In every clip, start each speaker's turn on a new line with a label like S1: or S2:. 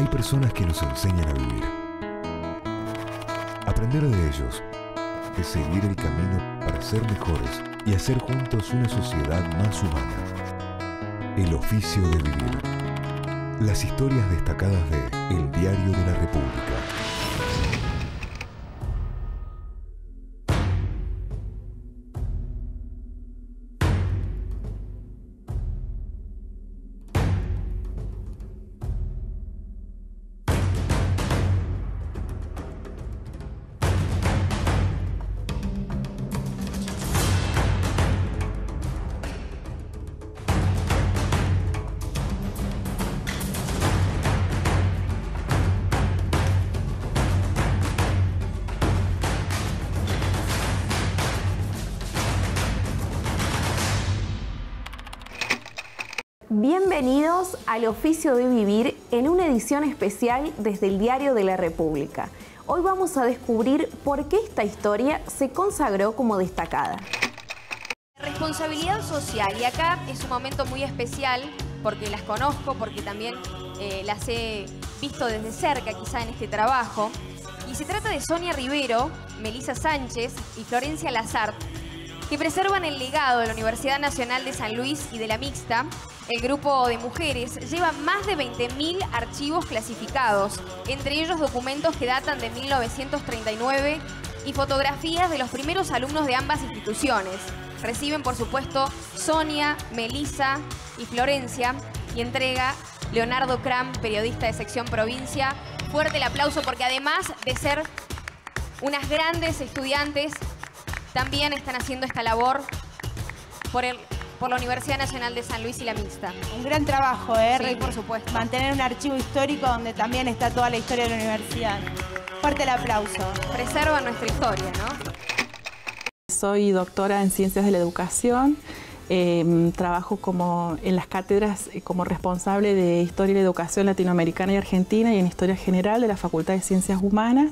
S1: hay personas que nos enseñan a vivir. Aprender de ellos es seguir el camino para ser mejores y hacer juntos una sociedad más humana. El oficio de vivir. Las historias destacadas de El Diario de la República.
S2: Bienvenidos al oficio de vivir en una edición especial desde el Diario de la República. Hoy vamos a descubrir por qué esta historia se consagró como destacada.
S3: Responsabilidad social, y acá es un momento muy especial porque las conozco, porque también eh, las he visto desde cerca quizá en este trabajo. Y se trata de Sonia Rivero, Melisa Sánchez y Florencia Lazart, que preservan el legado de la Universidad Nacional de San Luis y de la Mixta el grupo de mujeres lleva más de 20.000 archivos clasificados, entre ellos documentos que datan de 1939 y fotografías de los primeros alumnos de ambas instituciones. Reciben, por supuesto, Sonia, Melisa y Florencia y entrega Leonardo Cram, periodista de sección provincia. Fuerte el aplauso porque además de ser unas grandes estudiantes, también están haciendo esta labor por el por la Universidad Nacional de San Luis y la Mixta.
S4: Un gran trabajo, ¿eh?
S3: Sí, por supuesto.
S4: Mantener un archivo histórico donde también está toda la historia de la universidad. Fuerte el aplauso.
S3: Preserva nuestra historia, ¿no?
S5: Soy doctora en Ciencias de la Educación. Em, trabajo como en las cátedras eh, como responsable de Historia y la Educación Latinoamericana y Argentina y en Historia General de la Facultad de Ciencias Humanas.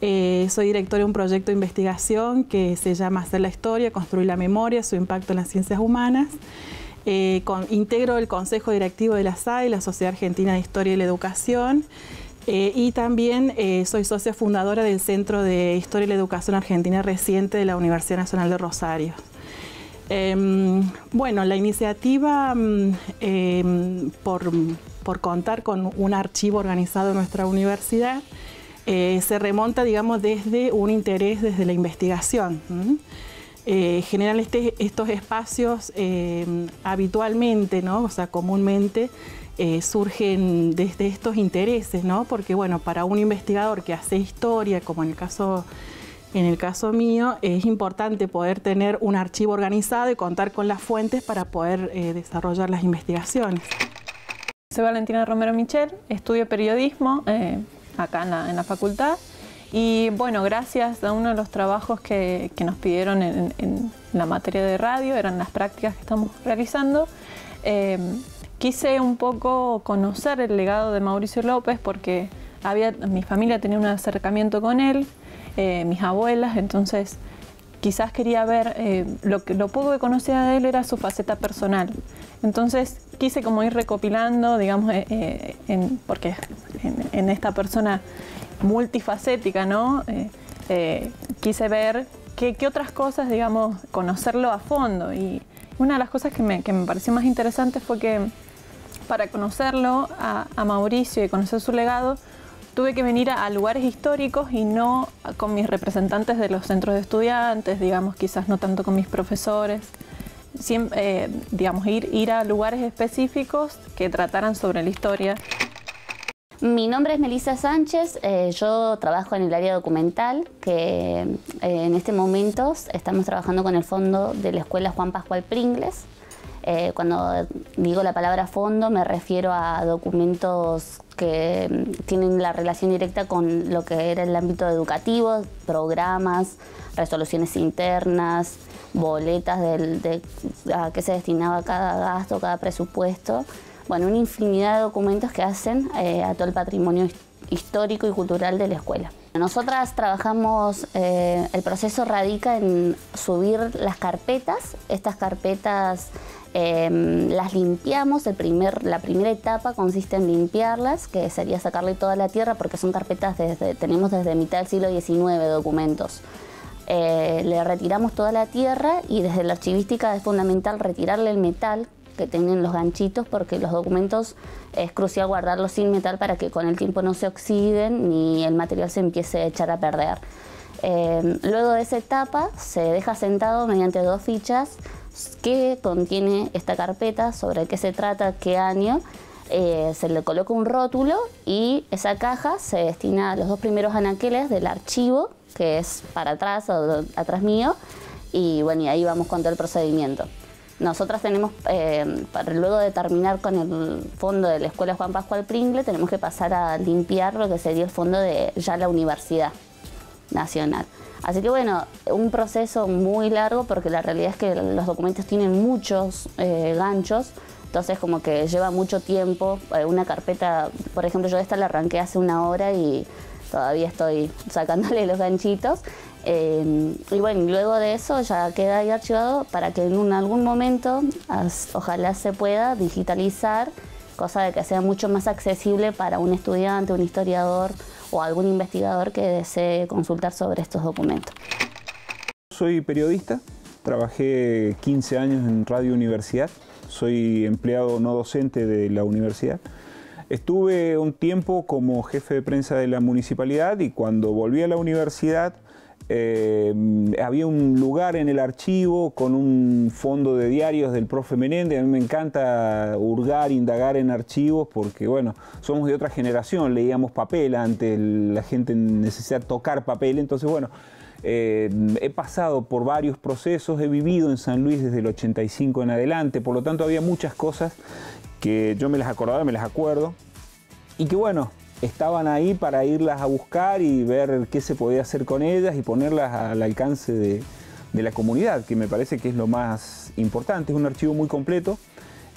S5: Eh, soy directora de un proyecto de investigación que se llama Hacer la Historia, Construir la Memoria, su impacto en las ciencias humanas. Eh, integro el Consejo Directivo de la SAI, la Sociedad Argentina de Historia y la Educación. y también soy socia fundadora del Centro de Historia y la Educación Argentina reciente de la Universidad Nacional de Rosario. Em, bueno, la iniciativa mm, em, por, contar con un archivo organizado en nuestra universidad eh, se remonta, digamos, desde un interés desde la investigación. Eh, generan este, estos espacios em, habitualmente, ¿no? O sea, comúnmente eh, surgen desde estos intereses, ¿no? Porque, bueno, para un investigador que hace historia, como en el caso en el caso mío, es importante poder tener un archivo organizado y contar con las fuentes para poder eh, desarrollar las investigaciones.
S6: Soy Valentina Romero Michel, estudio periodismo eh, acá en la, facultad y bueno, gracias a uno de los trabajos que, nos pidieron en, la materia de radio, eran las prácticas que estamos realizando, eh, quise un poco conocer el legado de Mauricio López porque había, mi familia tenía un acercamiento con él, eh, mis abuelas, entonces quizás quería ver, eh, lo, que, lo poco que conocía de él era su faceta personal. Entonces quise como ir recopilando, digamos, eh, porque en, esta persona multifacética, ¿no? quise ver qué, otras cosas, digamos, conocerlo a fondo. Y una de las cosas que me, pareció más interesante fue que para conocerlo a Mauricio y conocer su legado, tuve que venir a, lugares históricos y no con mis representantes de los centros de estudiantes, digamos, quizás no tanto con mis profesores. Siempre, eh, digamos, ir, ir a lugares específicos que trataran sobre la historia.
S7: Mi nombre es Melissa Sánchez, eh, yo trabajo en el área documental, que eh, en este momento estamos trabajando con el fondo de la Escuela Juan Pascual Pringles. Cuando digo la palabra fondo me refiero a documentos que mm, tienen la relación directa con lo que era el ámbito educativo, programas, resoluciones internas, boletas de a qué se destinaba cada gasto, cada presupuesto. Bueno, una infinidad de documentos que hacen eh, a todo el patrimonio histórico y cultural de la escuela. Nosotras trabajamos, eh, el proceso radica en subir las carpetas. Estas carpetas Em, las limpiamos, el primer, la primera etapa consiste en limpiarlas, que sería sacarle toda la tierra, porque son carpetas, desde, tenemos desde mitad del siglo XIX documentos. Eh, le retiramos toda la tierra y desde la archivística es fundamental retirarle el metal que tienen los ganchitos porque los documentos es crucial guardarlos sin metal para que con el tiempo no se oxiden ni el material se empiece a echar a perder. Em, luego de esa etapa se deja sentado mediante dos fichas que contiene esta carpeta, sobre qué se trata, qué año. Eh, se le coloca un rótulo y esa caja se destina a los dos primeros anaqueles del archivo, que es para atrás o atrás mío, y bueno, y ahí vamos con todo el procedimiento. Nosotras tenemos, eh, luego de terminar con el fondo de la Escuela Juan Pascual Pringle, tenemos que pasar a limpiar lo que sería el fondo de ya la Universidad Nacional. Así que bueno, un proceso muy largo porque la realidad es que los documentos tienen muchos eh, ganchos, entonces como que lleva mucho tiempo. Eh, una carpeta, por ejemplo, yo esta la arranqué hace una hora y todavía estoy sacándole los ganchitos. Eh, y bueno, luego de eso ya queda ahí archivado para que en algún momento, ojalá se pueda digitalizar, cosa de que sea mucho más accesible para un estudiante, un historiador o algún investigador que desee consultar sobre estos documentos.
S8: Soy periodista, trabajé 15 años en Radio Universidad, soy empleado no docente de la universidad. Estuve un tiempo como jefe de prensa de la municipalidad y cuando volví a la universidad eh, había un lugar en el archivo con un fondo de diarios del profe Menéndez. A mí me encanta hurgar, indagar en archivos porque, bueno, somos de otra generación, leíamos papel antes, la gente necesita tocar papel. Entonces, bueno, eh, he pasado por varios procesos, he vivido en San Luis desde el 85 en adelante, por lo tanto había muchas cosas que yo me las acordaba, me las acuerdo. Y que bueno, estaban ahí para irlas a buscar y ver qué se podía hacer con ellas y ponerlas al alcance de, la comunidad, que me parece que es lo más importante. Es un archivo muy completo.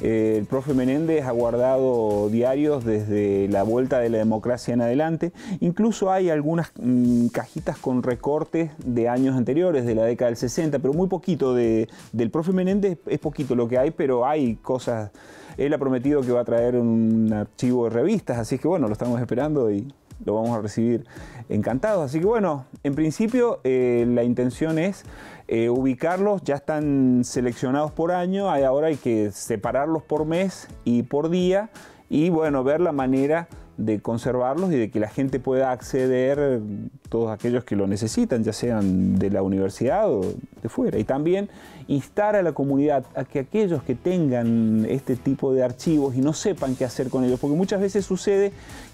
S8: Eh, el profe Menéndez ha guardado diarios desde la vuelta de la democracia en adelante. Incluso hay algunas mm, cajitas con recortes de años anteriores, de la década del 60, pero muy poquito. del profe Menéndez es poquito lo que hay, pero hay cosas él ha prometido que va a traer un archivo de revistas, así que bueno, lo estamos esperando y lo vamos a recibir encantados. Así que bueno, en principio eh, la intención es eh, ubicarlos, ya están seleccionados por año, ahora hay que separarlos por mes y por día y bueno, ver la manera de conservarlos y de que la gente pueda acceder, todos aquellos que lo necesitan, ya sean de la universidad o de fuera. Y también instar a la comunidad a que aquellos que tengan este tipo de archivos y no sepan qué hacer con ellos, porque muchas veces sucede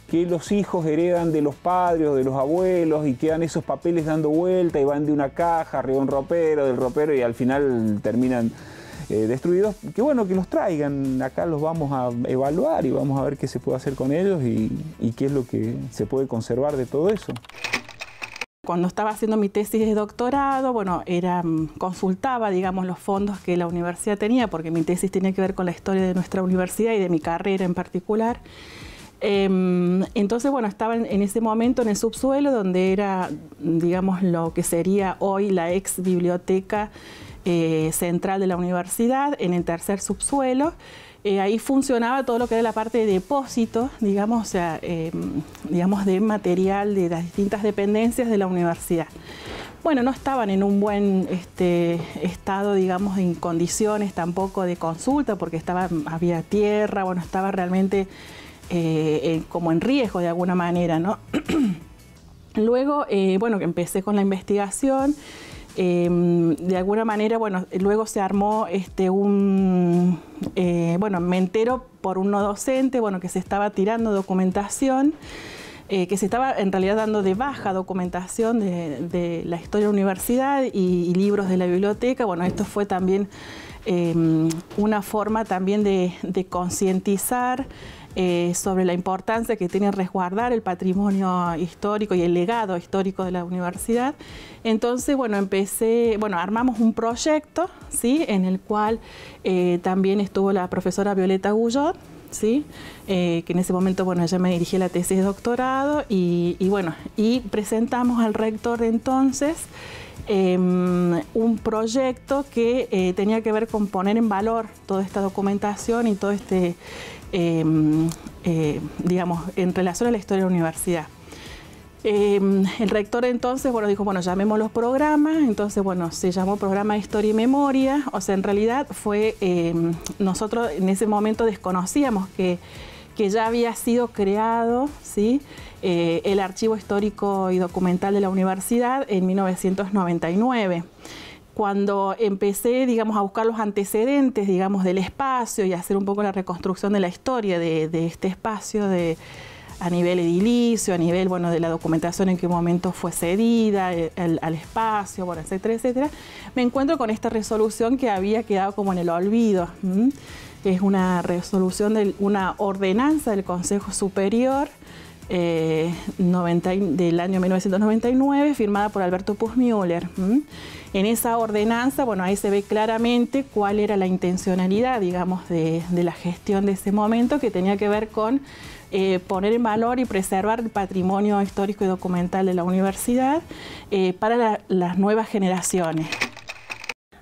S8: que los hijos heredan de los padres o de los abuelos y quedan esos papeles dando vuelta y van de una caja arriba un ropero, del ropero y al final terminan eh, destruidos, que bueno, que los traigan, acá los vamos a evaluar y vamos a ver qué se puede hacer con ellos y, qué es lo que se puede conservar de todo eso.
S5: Cuando estaba haciendo mi tesis de doctorado, bueno, era, mm, consultaba, digamos, los fondos que la universidad tenía, porque mi tesis tenía que ver con la historia de nuestra universidad y de mi carrera en particular. Em, entonces, bueno, estaba en, ese momento en el subsuelo, donde era, digamos, lo que sería hoy la ex biblioteca eh, central de la universidad, en el tercer subsuelo. Eh, ahí funcionaba todo lo que era la parte de depósito, digamos, o sea, em, digamos, de material de las distintas dependencias de la universidad. Bueno, no estaban en un buen este, estado, digamos, en condiciones tampoco de consulta, porque estaba, había tierra, bueno, estaba realmente eh, como en riesgo de alguna manera, ¿no? Luego, bueno, empecé con la investigación. Em, de alguna manera, bueno, luego se armó este, un, eh, bueno, me entero por un no docente, bueno, que se estaba tirando documentación, eh, que se estaba en realidad dando de baja documentación de, la historia de la universidad y, libros de la biblioteca. Bueno, esto fue también em, una forma también de, de concientizar eh, sobre la importancia que tiene resguardar el patrimonio histórico y el legado histórico de la universidad. Entonces, bueno, empecé, bueno, armamos un proyecto, ¿sí? En el cual eh, también estuvo la profesora Violeta Gullot, ¿sí? Eh, que en ese momento, bueno, ella me dirigía la tesis de doctorado y, bueno, y presentamos al rector de entonces em, un proyecto que tenía que ver con poner en valor toda esta documentación y todo este, em, eh, digamos, en relación a la historia de la universidad. Em, el rector entonces, bueno, dijo, bueno, llamemos los programas, entonces, bueno, se llamó programa de historia y memoria, o sea, en realidad fue, em, nosotros en ese momento desconocíamos que, que ya había sido creado, ¿sí? Eh, el archivo histórico y documental de la universidad en 1999 cuando empecé, digamos, a buscar los antecedentes, digamos, del espacio y hacer un poco la reconstrucción de la historia de, este espacio de, a nivel edilicio, a nivel bueno, de la documentación en qué momento fue cedida eh, al espacio, etcétera, etcétera, me encuentro con esta resolución que había quedado como en el olvido. Es una resolución una ordenanza del Consejo Superior eh, del año 1999, firmada por Alberto Puchmüller. En esa ordenanza, bueno, ahí se ve claramente cuál era la intencionalidad, digamos, de, de la gestión de ese momento, que tenía que ver con eh, poner en valor y preservar el patrimonio histórico y documental de la universidad eh, para las nuevas generaciones.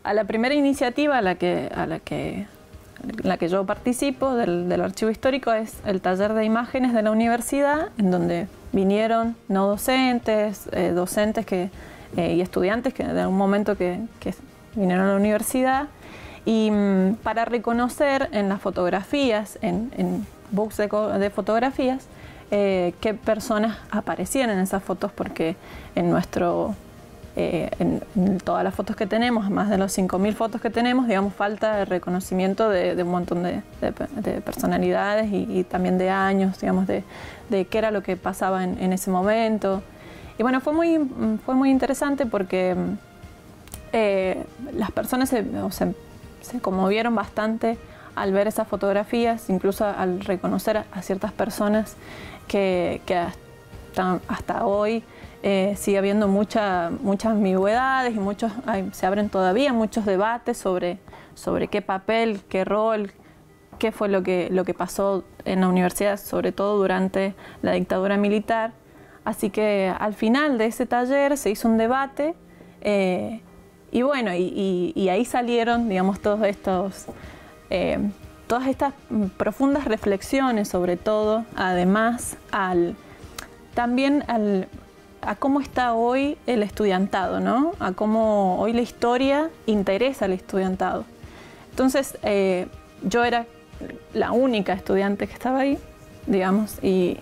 S6: A la primera iniciativa a la que, a la que, la que yo participo del, archivo histórico es el taller de imágenes de la universidad, en donde vinieron no docentes, eh, docentes que, y estudiantes que de algún momento que, vinieron a la universidad y mm, para reconocer en las fotografías, en books de, fotografías, eh, qué personas aparecían en esas fotos, porque en nuestro eh, en, todas las fotos que tenemos, más de los 5.000 fotos que tenemos, digamos, falta el reconocimiento de, un montón de, personalidades y, también de años, digamos, de, qué era lo que pasaba en, ese momento. Y bueno, fue muy, fue muy interesante porque eh, las personas se, se conmovieron bastante al ver esas fotografías, incluso al reconocer a ciertas personas que, hasta, hoy eh, sigue habiendo muchas ambigüedades y muchos, se abren todavía muchos debates sobre, sobre qué papel, qué rol, qué fue lo que, lo que pasó en la universidad, sobre todo durante la dictadura militar. Así que al final de ese taller se hizo un debate eh, y bueno, y, ahí salieron, digamos, todos estos eh, todas estas profundas reflexiones sobre todo, además al, también al, a cómo está hoy el estudiantado, ¿no? a cómo hoy la historia interesa al estudiantado. Entonces, eh, yo era la única estudiante que estaba ahí, digamos, y,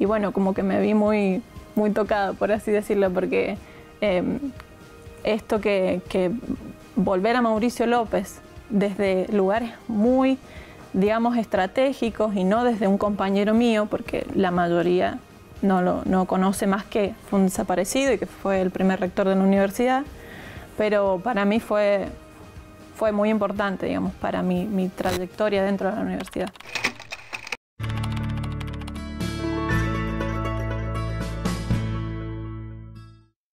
S6: bueno, como que me vi muy, muy tocada, por así decirlo, porque em, esto que, que volver a Mauricio López desde lugares muy, digamos, estratégicos y no desde un compañero mío, porque la mayoría no lo no conoce más que fue un desaparecido y que fue el primer rector de la universidad, pero para mí fue, fue muy importante, digamos, para mi, mi trayectoria dentro de la universidad.